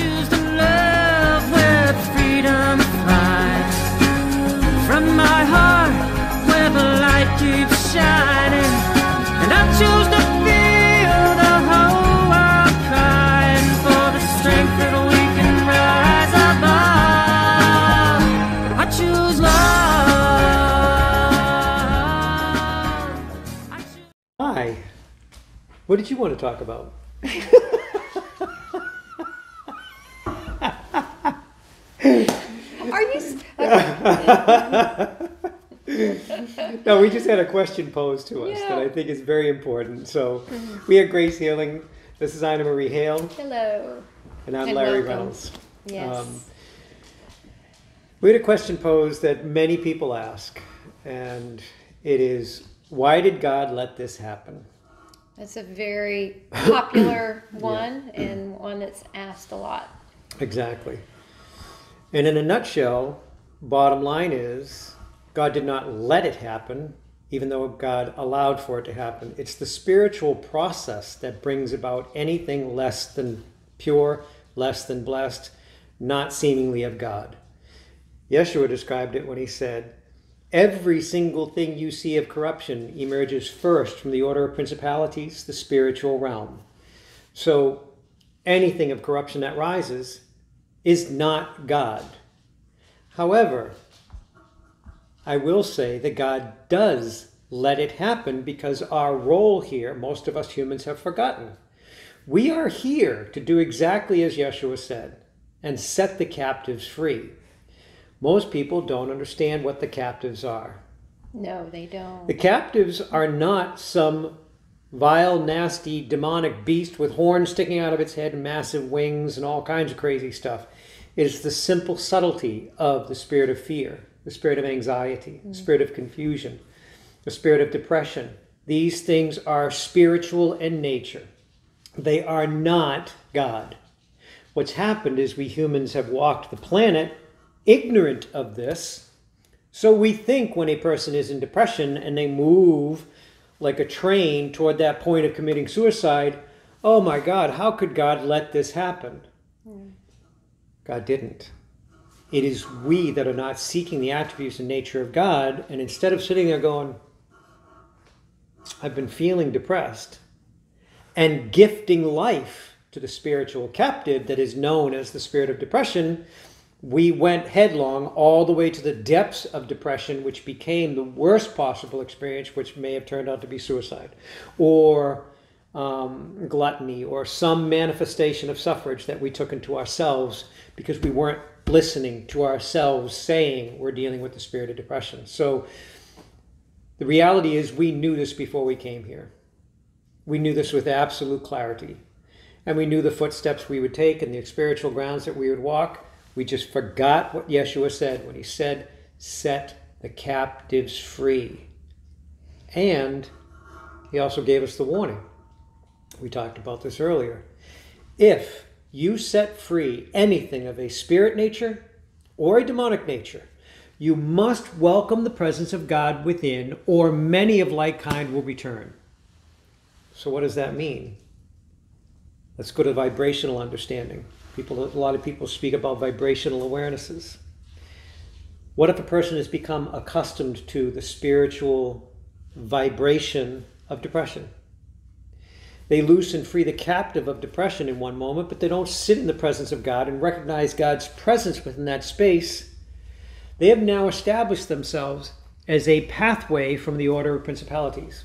choose to love where freedom flies. From my heart where the light keeps shining. And I choose to feel the whole world crying for the strength that we can rise above. I choose love. I choose Hi. What did you want to talk about? Are you? No, we just had a question posed to us that I think is very important. So we have Grace Healing. This is Anna Marie Hale, Hello. and I'm And Larry welcome. Reynolds. Yes. Um, We had a question posed that many people ask, and it is why did God let this happen? That's a very popular one and one that's asked a lot. Exactly. And in a nutshell, bottom line is God did not let it happen, even though God allowed for it to happen. It's the spiritual process that brings about anything less than pure, less than blessed, not seemingly of God. Yeshua described it when he said, Every single thing you see of corruption emerges first from the order of principalities, the spiritual realm. So anything of corruption that rises is not God. However, I will say that God does let it happen because our role here, most of us humans have forgotten. We are here to do exactly as Yeshua said and set the captives free. Most people don't understand what the captives are. No, they don't. The captives are not some vile, nasty, demonic beast with horns sticking out of its head and massive wings and all kinds of crazy stuff. It is the simple subtlety of the spirit of fear, the spirit of anxiety, the mm. spirit of confusion, the spirit of depression. These things are spiritual in nature. They are not God. What's happened is we humans have walked the planet ignorant of this so we think when a person is in depression and they move like a train toward that point of committing suicide, oh my God, how could God let this happen? Hmm. God didn't. It is we that are not seeking the attributes and nature of God, and instead of sitting there going, I've been feeling depressed, and gifting life to the spiritual captive that is known as the spirit of depression, we went headlong all the way to the depths of depression, which became the worst possible experience, which may have turned out to be suicide or um, gluttony or some manifestation of suffrage that we took into ourselves because we weren't listening to ourselves saying we're dealing with the spirit of depression. So the reality is, we knew this before we came here. We knew this with absolute clarity. And we knew the footsteps we would take and the spiritual grounds that we would walk. We just forgot what Yeshua said when he said, Set the captives free. And he also gave us the warning. We talked about this earlier. If you set free anything of a spirit nature or a demonic nature, you must welcome the presence of God within, or many of like kind will return. So, what does that mean? Let's go to vibrational understanding. People, a lot of people speak about vibrational awarenesses. What if a person has become accustomed to the spiritual vibration of depression? They loose and free the captive of depression in one moment, but they don't sit in the presence of God and recognize God's presence within that space. They have now established themselves as a pathway from the order of principalities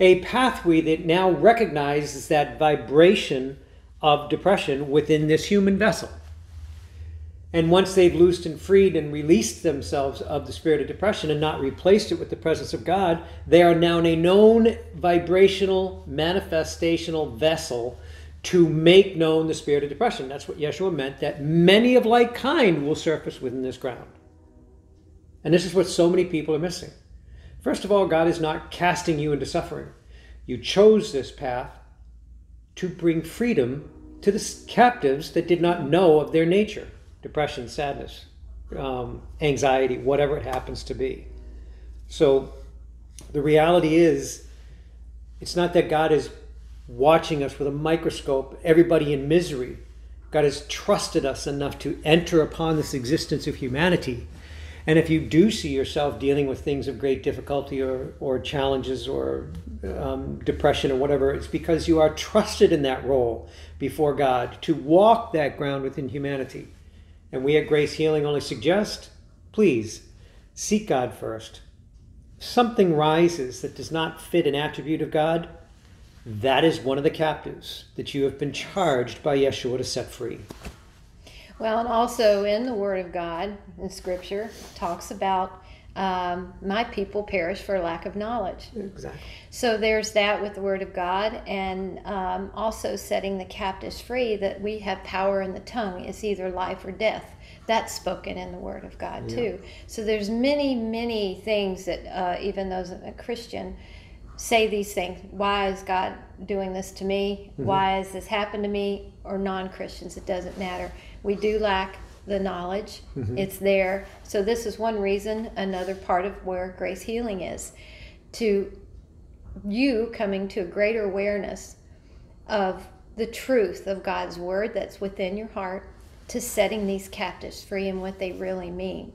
a pathway that now recognizes that vibration of depression within this human vessel. And once they've loosed and freed and released themselves of the spirit of depression and not replaced it with the presence of God, they are now in a known vibrational, manifestational vessel to make known the spirit of depression. That's what Yeshua meant, that many of like kind will surface within this ground. And this is what so many people are missing. First of all, God is not casting you into suffering. You chose this path to bring freedom to the captives that did not know of their nature depression, sadness, um, anxiety, whatever it happens to be. So the reality is, it's not that God is watching us with a microscope, everybody in misery, God has trusted us enough to enter upon this existence of humanity. And if you do see yourself dealing with things of great difficulty or, or challenges or um, depression or whatever, it's because you are trusted in that role before God to walk that ground within humanity. And we at Grace Healing only suggest please seek God first. Something rises that does not fit an attribute of God, that is one of the captives that you have been charged by Yeshua to set free. Well, and also in the Word of God, in Scripture, talks about um, my people perish for lack of knowledge. Exactly. So there's that with the Word of God, and um, also setting the captives free that we have power in the tongue. It's either life or death. That's spoken in the Word of God too. So there's many, many things that uh, even those a Christian say these things. Why is God doing this to me? Mm-hmm. Why has this happened to me? Or non Christians, it doesn't matter. We do lack the knowledge, Mm-hmm. it's there. So, this is one reason, another part of where grace healing is to you coming to a greater awareness of the truth of God's word that's within your heart to setting these captives free and what they really mean.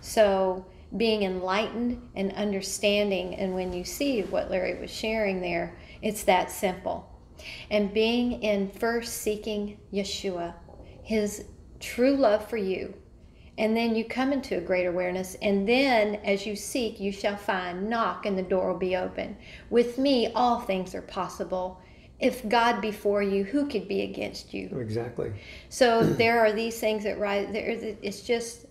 So, being enlightened and understanding, and when you see what Larry was sharing there, it's that simple. And being in first seeking Yeshua, his true love for you, and then you come into a great awareness. And then, as you seek, you shall find. Knock, and the door will be open. With me, all things are possible. If God be for you, who could be against you? Exactly. So there are these things that rise. There, it's just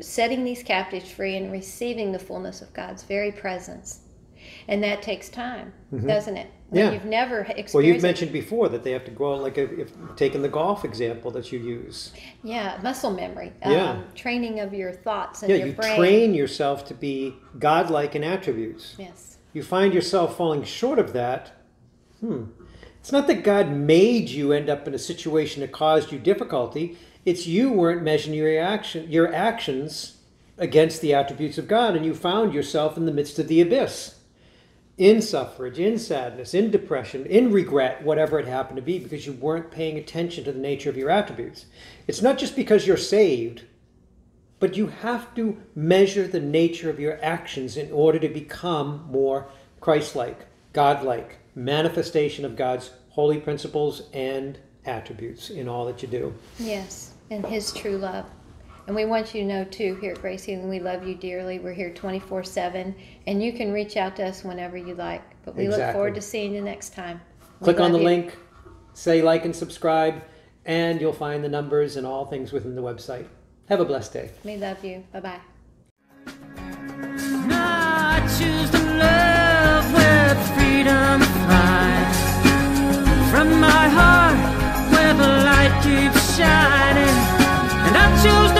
setting these captives free and receiving the fullness of God's very presence, and that takes time, doesn't it? When Yeah. You've never experienced. Well, you've mentioned before that they have to go out, like if, if taking the golf example that you use. Yeah, muscle memory. Yeah. Um, training of your thoughts and Yeah, your you brain. train yourself to be godlike in attributes. Yes. You find yourself falling short of that. Hmm. It's not that God made you end up in a situation that caused you difficulty. It's you weren't measuring your action, your actions against the attributes of God, and you found yourself in the midst of the abyss, in suffrage, in sadness, in depression, in regret, whatever it happened to be, because you weren't paying attention to the nature of your attributes. It's not just because you're saved, but you have to measure the nature of your actions in order to become more Christ-like, God-like, manifestation of God's holy principles and attributes in all that you do. Yes, and His true love. And we want you to know too, here at Grace Healing, we love you dearly. We're here 24 7, and you can reach out to us whenever you like. But we look forward to seeing you next time. We Click on the you. link, say like and subscribe, and you'll find the numbers and all things within the website. Have a blessed day. We love you. Bye bye. Choose to love where freedom flies from my heart, where the light keeps shining, and I choose to